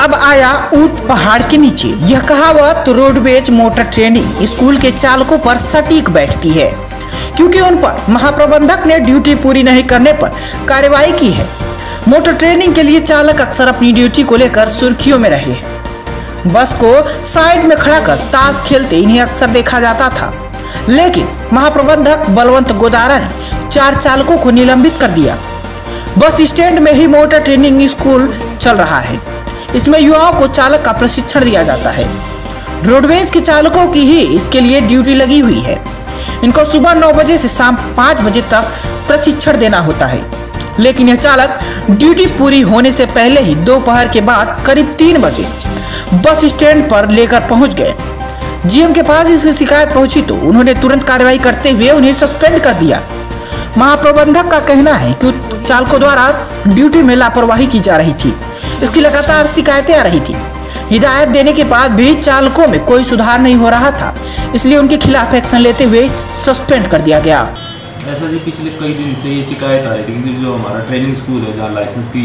अब आया ऊट पहाड़ के नीचे। यह कहावत रोडवेज़ मोटर ट्रेनिंग स्कूल के चालकों पर सटीक बैठती है, क्योंकि उन पर महाप्रबंधक ने ड्यूटी पूरी नहीं करने पर कार्रवाई की है। मोटर ट्रेनिंग के लिए चालक अक्सर अपनी ड्यूटी को लेकर सुर्खियों में रहे। बस को साइड में खड़ा कर ताश खेलते इन्हें अक्सर देखा जाता था। लेकिन महाप्रबंधक बलवंत गोदारा ने चार चालकों को निलंबित कर दिया। बस स्टैंड में ही मोटर ट्रेनिंग स्कूल चल रहा है। इसमें युवाओं को चालक का प्रशिक्षण दिया जाता है। रोडवेज़ के चालकों की ही इसके लिए ड्यूटी लगी हुई है। इनको सुबह नौ बजे से शाम पाँच बजे तक प्रशिक्षण देना होता है। लेकिन यह चालक ड्यूटी पूरी होने से पहले ही दोपहर के बाद करीब तीन बजे बस स्टैंड पर लेकर पहुँच गए। जीएम के पास इसकी शिकायत पहुँची तो उन्होंने तुरंत कार्रवाई करते हुए उन्हें सस्पेंड कर दिया। महाप्रबंधक का कहना है कि चालकों द्वारा ड्यूटी में लापरवाही की जा रही थी। इसकी लगातार शिकायतें आ रही थी। हिदायत देने के बाद भी चालकों में कोई सुधार नहीं हो रहा था, इसलिए उनके खिलाफ एक्शन लेते हुए सस्पेंड कर दिया गया। ऐसा जी पिछले कई दिन से ये शिकायत आ रही थी कि जो हमारा ट्रेनिंग स्कूल है जहाँ लाइसेंस की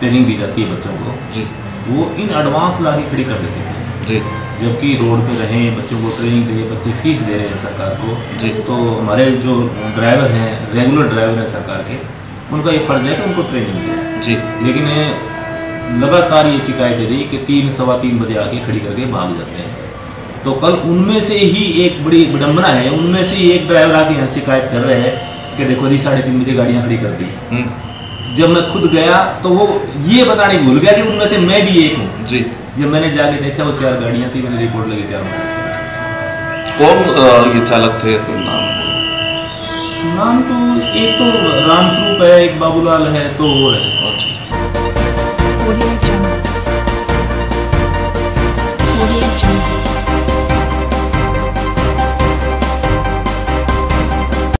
ट्रेनिंग दी जाती है बच्चों को जी। वो इन एडवांस ला के खड़ी कर देते थे। जी। जबकि रोड पे रहें बच्चों को ट्रेनिंग दे बच्चे फ़ीस दे रहे हैं सरकार को जी। तो हमारे जो ड्राइवर हैं रेगुलर ड्राइवर हैं सरकार के उनका ये फ़र्ज़ है कि उनको ट्रेनिंग दें। जी। लेकिन लगातार ये शिकायत दे रही कि तीन सवा तीन बजे आके खड़ी करके भाग जाते हैं। तो कल उनमें से ही एक बड़ी विडम्बना है उनमें से ही एक ड्राइवर आके यहाँ शिकायत कर रहे हैं कि देखो जी साढ़े तीन बजे गाड़ियाँ खड़ी कर दी। हम्म, जब मैं खुद गया तो वो ये बताने भूल गया कि उनमें से मैं भी एक हूँ। जी। जब मैंने जाके देखा वो चार गाड़ियाँ थी मैंने रिपोर्ट लगी चारों से कौन ये चालक थे? नाम? नाम तो एक तो राम स्वरूप है एक बाबूलाल है तो वो है।